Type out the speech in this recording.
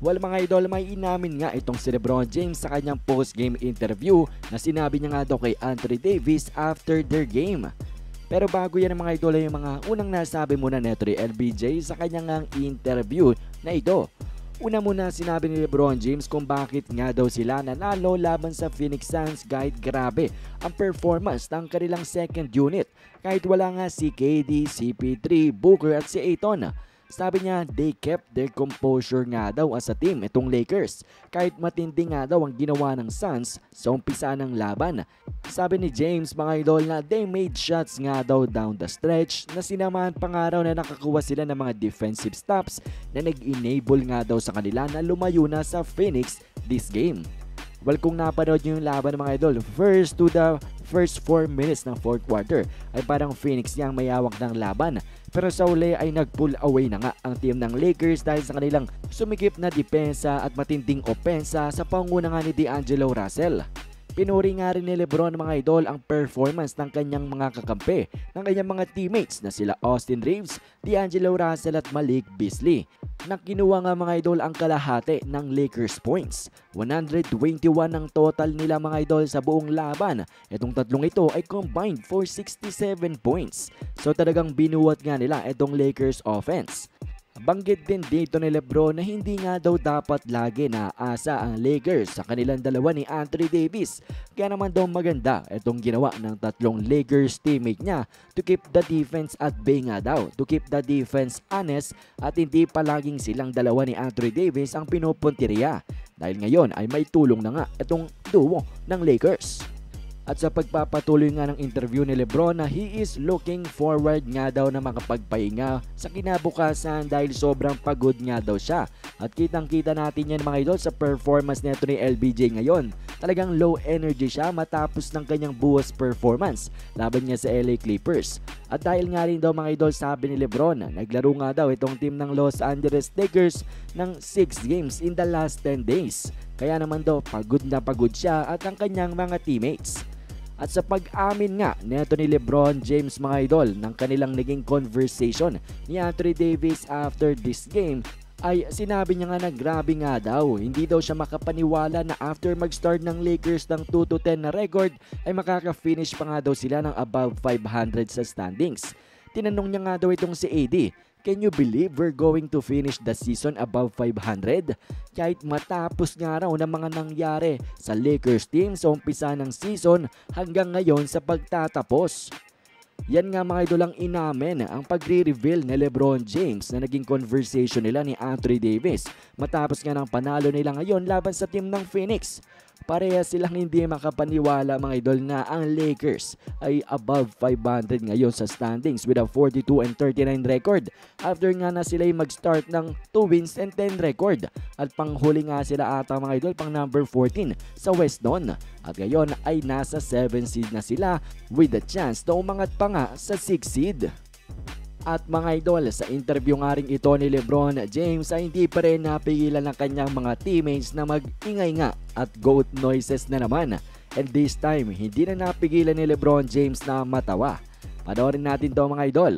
Well mga idol, may inamin nga itong si Lebron James sa kanyang post-game interview na sinabi niya nga daw kay Anthony Davis after their game. Pero bago yan mga idol ay yung mga unang nasabi muna neto ni LBJ sa kanyang interview na ito. Una muna sinabi ni Lebron James kung bakit nga daw sila nanalo laban sa Phoenix Suns kahit grabe ang performance ng kanilang second unit kahit wala nga si KD, CP3, Booker at si Aiton. Sabi niya, they kept their composure nga daw as a team itong Lakers. Kahit matindi nga daw ang ginawa ng Suns sa umpisa ng laban. Sabi ni James mga idol na they made shots nga daw down the stretch na sinamahan pa nga raw na nakakuha sila ng mga defensive stops na nag-enable nga daw sa kanila na lumayo na sa Phoenix this game. Well, kung napanood nyo yung laban ng mga idol, first to the first 4 minutes ng fourth quarter ay parang Phoenix yang may hawak ng laban. Pero sa uli ay nag-pull away na nga ang team ng Lakers dahil sa kanilang sumikip na depensa at matinding opensa sa panguna nga ni D'Angelo Russell. Pinuri nga rin ni Lebron mga idol ang performance ng kanyang mga kakampi ng kanyang mga teammates na sila Austin Reeves, D'Angelo Russell at Malik Beasley na kinuha nga mga idol ang kalahati ng Lakers points. 121 ang total nila mga idol sa buong laban. Itong tatlong ito ay combined for 67 points. So talagang binuwat nga nila itong Lakers offense. Banggit din dito ni Lebron na hindi nga daw dapat lagi naasa ang Lakers sa kanilang dalawa ni Anthony Davis. Kaya naman daw maganda itong ginawa ng tatlong Lakers teammate niya to keep the defense at bay daw. To keep the defense honest at hindi palaging silang dalawa ni Anthony Davis ang pinupuntirya. Dahil ngayon ay may tulong na nga itong duo ng Lakers. At sa pagpapatuloy nga ng interview ni Lebron na he is looking forward nga daw na makapagpahinga sa kinabukasan dahil sobrang pagod nga daw siya. At kitang kita natin yan mga idol sa performance nito ni LBJ ngayon. Talagang low energy siya matapos ng kanyang buwas performance laban niya sa LA Clippers. At dahil nga rin daw mga idol sabi ni Lebron na naglaro nga daw itong team ng Los Angeles Lakers ng 6 games in the last 10 days. Kaya naman daw pagod na pagod siya at ang kanyang mga teammates. At sa pag-amin nga neto ni Lebron James mga idol ng kanilang naging conversation ni Anthony Davis after this game ay sinabi niya nga na grabe nga daw. Hindi daw siya makapaniwala na after mag-start ng Lakers ng 2 to 10 na record ay makaka-finish pa nga daw sila ng above 500 sa standings. Tinanong niya nga daw itong si AD Can you believe we're going to finish the season above 500? Kahit matapos nga raw ng mga nangyari sa Lakers team sa umpisa ng season hanggang ngayon sa pagtatapos. Yan nga mga idol ang inamin ang pagre-reveal ni Lebron James na naging conversation nila ni Anthony Davis matapos nga ng panalo nila ngayon laban sa team ng Phoenix. Pareha silang hindi makapaniwala mga idol na ang Lakers ay above 500 ngayon sa standings with a 42 and 39 record after nga na sila mag-start ng 2 wins and 10 record at panghuli nga sila ata mga idol pang number 14 sa West noon at ngayon ay nasa 7 seed na sila with a chance na umangat pa nga sa 6 seed. At mga idol, sa interview nga rin ito ni Lebron James ay hindi pa rin napigilan ng kanyang mga teammates na mag-ingay nga at goat noises na naman. And this time, hindi na napigilan ni Lebron James na matawa. Panoorin natin to mga idol.